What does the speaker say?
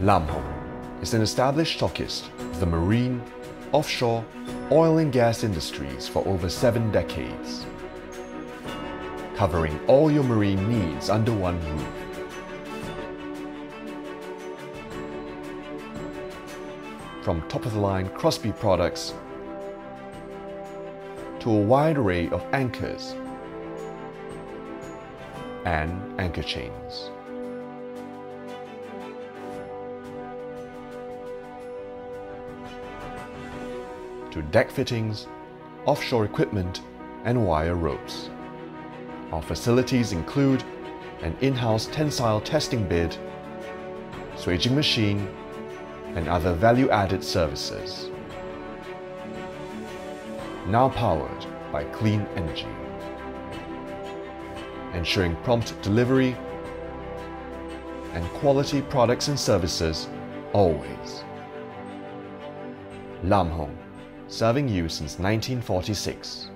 Lam Hong is an established stockist of the marine, offshore, oil and gas industries for over seven decades, covering all your marine needs under one roof. From top-of-the-line Crosby products to a wide array of anchors and anchor chains. To deck fittings, offshore equipment, and wire ropes. Our facilities include an in-house tensile testing bed, swaging machine, and other value-added services. Now powered by clean energy. Ensuring prompt delivery and quality products and services always. Lam Hong serving you since 1946.